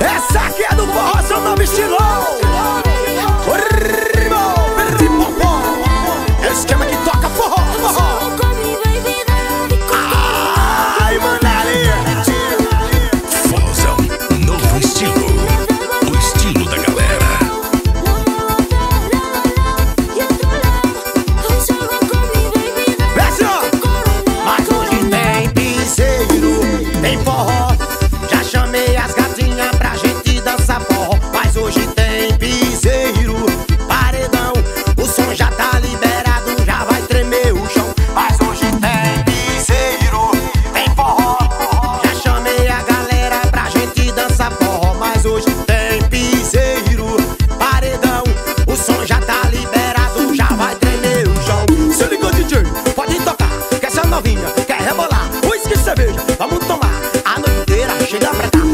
Essa aqui é do forró, seu nome estilão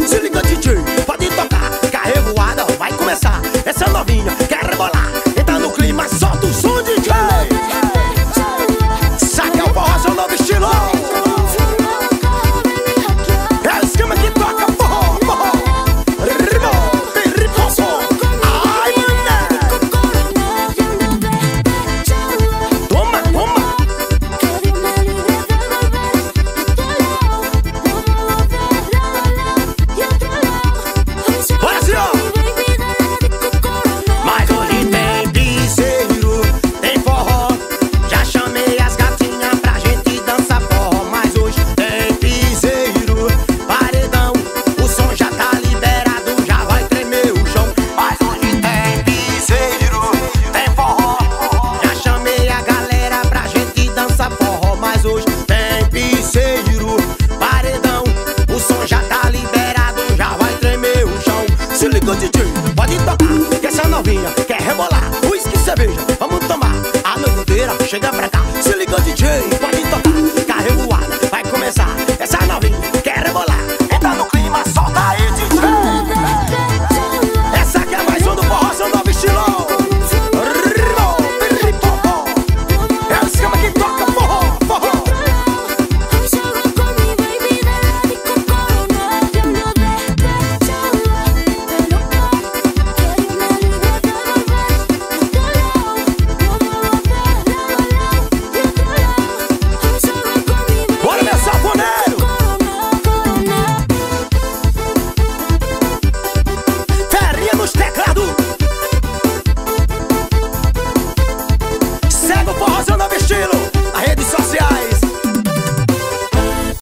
Se liga DJ, pode tocar Carrego vai começar. Essa novinha quer rebolar Entra no clima, só pode tocar. Que essa novinha quer rebolar. Uísque e cerveja, vamos tomar. A noite inteira chega pra cá.